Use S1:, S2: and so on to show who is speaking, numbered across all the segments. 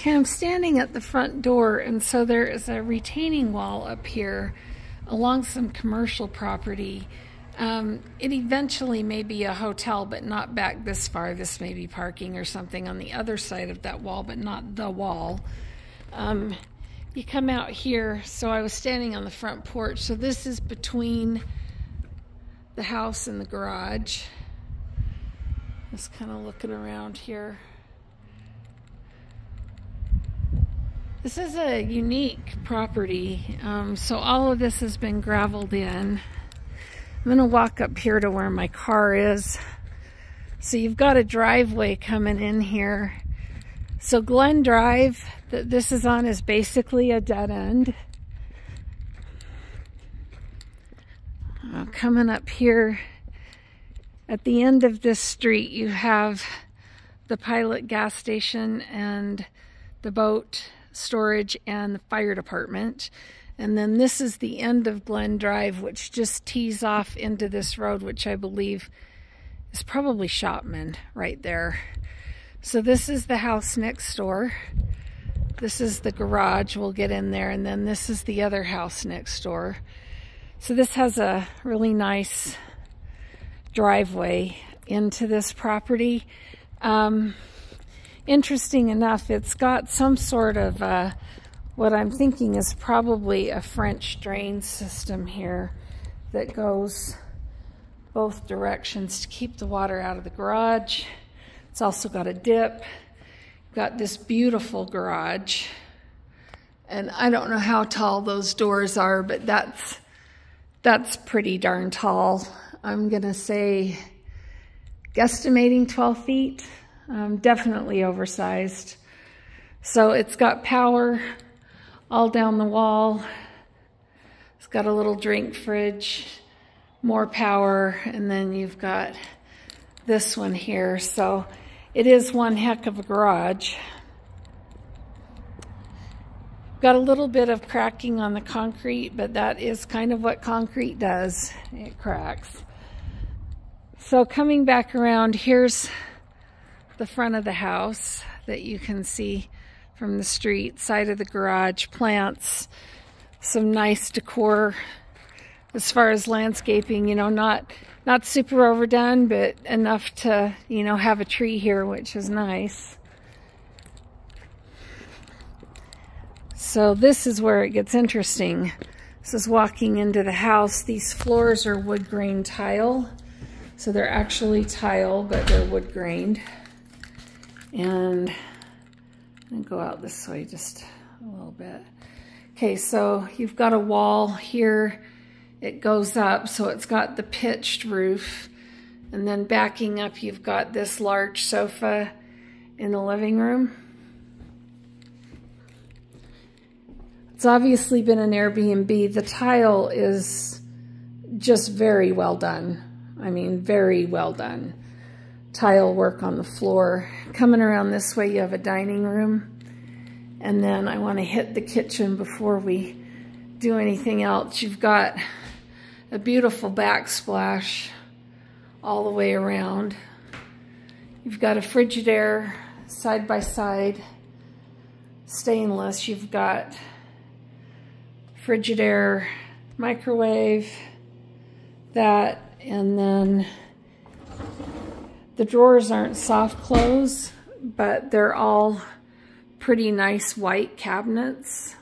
S1: Okay, I'm standing at the front door, and so there is a retaining wall up here along some commercial property. Um, it eventually may be a hotel, but not back this far. This may be parking or something on the other side of that wall, but not the wall. Um, you come out here, so I was standing on the front porch. So this is between the house and the garage. Just kind of looking around here. This is a unique property. Um, so all of this has been graveled in. I'm going to walk up here to where my car is. So you've got a driveway coming in here. So Glen Drive that this is on is basically a dead end. Uh, coming up here at the end of this street you have the pilot gas station and the boat storage and the fire department. And then this is the end of Glen Drive, which just tees off into this road, which I believe is probably Shopman right there. So this is the house next door. This is the garage. We'll get in there. And then this is the other house next door. So this has a really nice driveway into this property. Um, interesting enough, it's got some sort of uh, what I'm thinking is probably a French drain system here that goes both directions to keep the water out of the garage. It's also got a dip. Got this beautiful garage. And I don't know how tall those doors are, but that's that's pretty darn tall. I'm gonna say guesstimating 12 feet um, definitely oversized. So it's got power all down the wall. It's got a little drink fridge, more power, and then you've got this one here. So it is one heck of a garage. Got a little bit of cracking on the concrete, but that is kind of what concrete does. It cracks. So coming back around, here's the front of the house that you can see from the street, side of the garage, plants, some nice decor as far as landscaping, you know, not not super overdone, but enough to, you know, have a tree here, which is nice. So this is where it gets interesting. This is walking into the house. These floors are wood grain tile. So they're actually tile, but they're wood grained. And I'm go out this way just a little bit. Okay, so you've got a wall here. It goes up, so it's got the pitched roof. And then backing up, you've got this large sofa in the living room. It's obviously been an Airbnb. The tile is just very well done. I mean, very well done tile work on the floor. Coming around this way, you have a dining room. And then I want to hit the kitchen before we do anything else. You've got a beautiful backsplash all the way around. You've got a Frigidaire side by side, stainless. You've got Frigidaire microwave, that, and then the drawers aren't soft close, but they're all pretty nice white cabinets.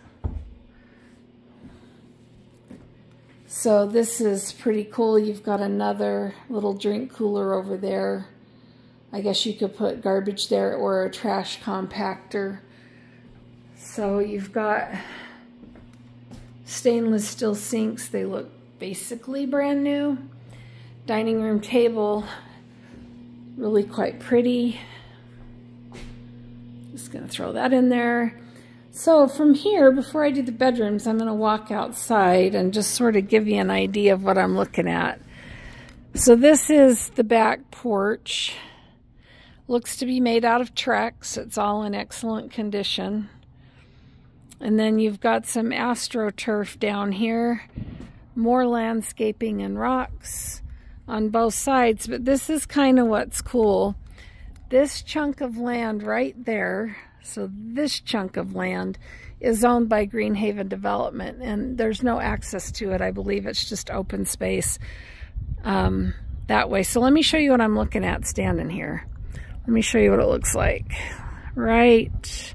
S1: So this is pretty cool. You've got another little drink cooler over there. I guess you could put garbage there or a trash compactor. So you've got stainless steel sinks. They look basically brand new. Dining room table really quite pretty. Just gonna throw that in there. So from here, before I do the bedrooms, I'm gonna walk outside and just sort of give you an idea of what I'm looking at. So this is the back porch. Looks to be made out of Trex. It's all in excellent condition. And then you've got some AstroTurf down here. More landscaping and rocks on both sides, but this is kind of what's cool. This chunk of land right there, So this chunk of land is owned by Greenehaven Development, and there's no access to it. I believe it's just open space um, that way. So let me show you what I'm looking at standing here. Let me show you what it looks like. Right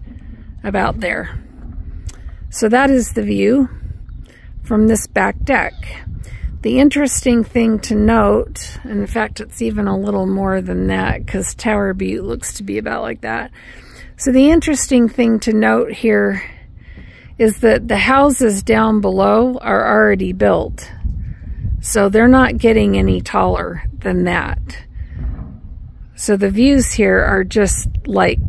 S1: about there. So that is the view from this back deck. The interesting thing to note, and in fact it's even a little more than that because Tower Butte looks to be about like that. So the interesting thing to note here is that the houses down below are already built. So they're not getting any taller than that. So the views here are just like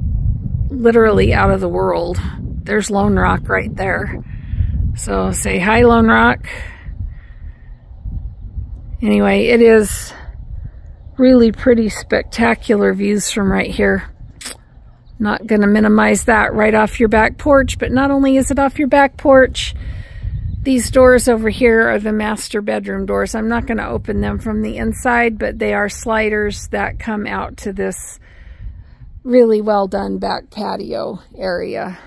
S1: literally out of the world. There's Lone Rock right there. So say hi, Lone Rock. Anyway, it is really pretty spectacular views from right here. Not going to minimize that right off your back porch, but not only is it off your back porch, these doors over here are the master bedroom doors. I'm not going to open them from the inside, but they are sliders that come out to this really well done back patio area.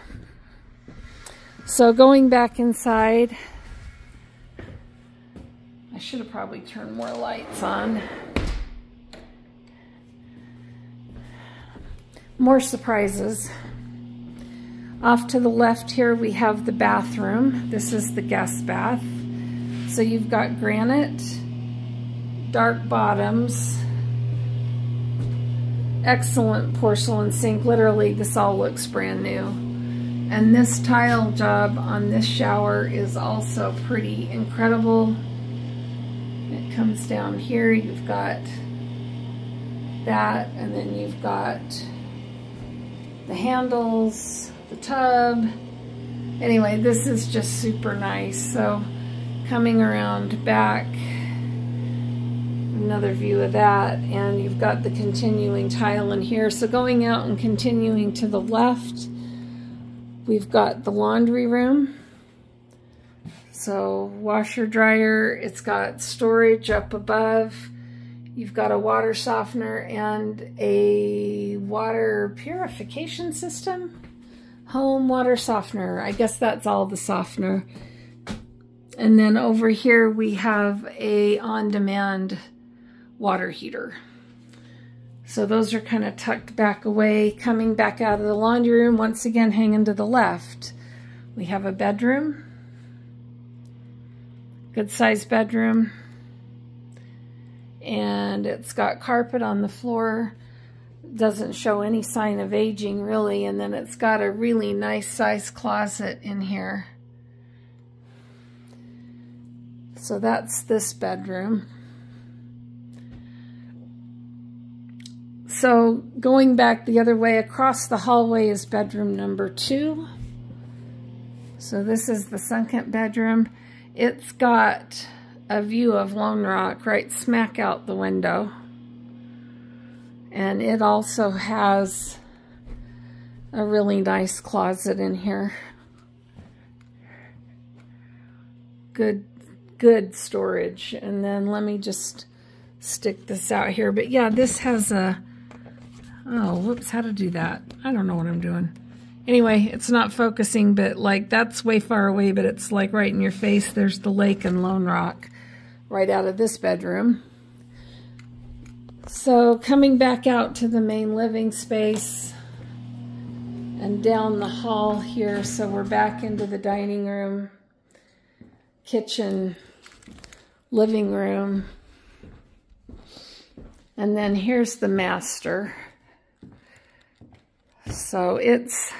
S1: So going back inside, I should have probably turned more lights on. More surprises. Off to the left here we have the bathroom. This is the guest bath. So you've got granite, dark bottoms, excellent porcelain sink. Literally, this all looks brand new. And this tile job on this shower is also pretty incredible. Comes down here, you've got that, and then you've got the handles, the tub. Anyway, this is just super nice. So coming around back, another view of that, and you've got the continuing tile in here. So going out and continuing to the left, We've got the laundry room. So washer dryer, it's got storage up above. You've got a water softener and a water purification system. Home water softener. I guess that's all the softener. And then over here we have a on-demand water heater. So those are kind of tucked back away, coming back out of the laundry room, once again hanging to the left. We have a bedroom, good sized bedroom, and it's got carpet on the floor, doesn't show any sign of aging really, and then it's got a really nice sized closet in here. So that's this bedroom. So going back the other way, across the hallway is bedroom number two. So this is the sunken bedroom. It's got a view of Lone Rock right smack out the window. And it also has a really nice closet in here. Good, good storage. And then let me just stick this out here. But yeah, this has a Oh, whoops, how to do that. I don't know what I'm doing. Anyway, it's not focusing, but like that's way far away, but it's like right in your face. There's the lake and Lone Rock right out of this bedroom. So coming back out to the main living space and down the hall here. So we're back into the dining room, kitchen, living room. And then here's the master. So it's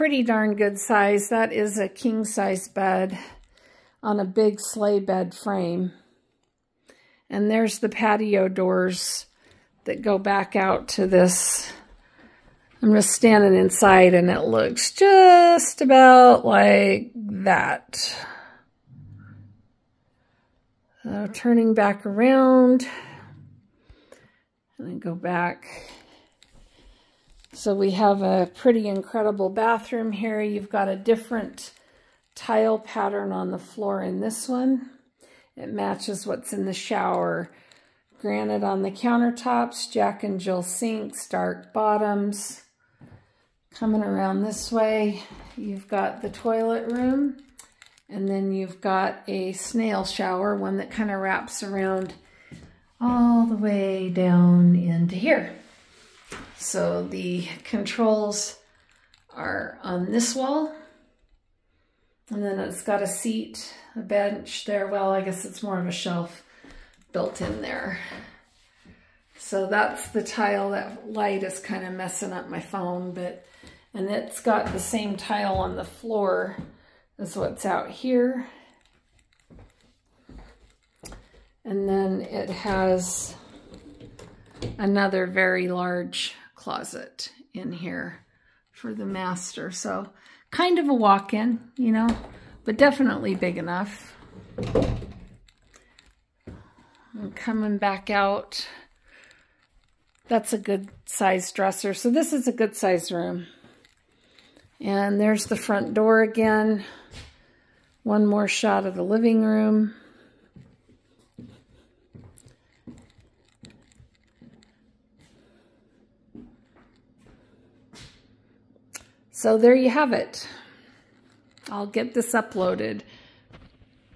S1: pretty darn good size. That is a king size bed on a big sleigh bed frame. And there's the patio doors that go back out to this. I'm just standing inside and it looks just about like that. Uh, turning back around and then go back so we have a pretty incredible bathroom here. You've got a different tile pattern on the floor in this one. It matches what's in the shower. Granite on the countertops, Jack and Jill sinks, dark bottoms. Coming around this way, you've got the toilet room, and then you've got a snail shower, one that kind of wraps around all the way down into here. So the controls are on this wall. And then it's got a seat, a bench there. Well, I guess it's more of a shelf built in there. So that's the tile. That light is kind of messing up my phone, but and it's got the same tile on the floor as what's out here. And then it has another very large closet in here for the master. So kind of a walk-in, you know, but definitely big enough. I'm coming back out. That's a good size dresser. So this is a good size room. And there's the front door again. One more shot of the living room. So there you have it. I'll get this uploaded.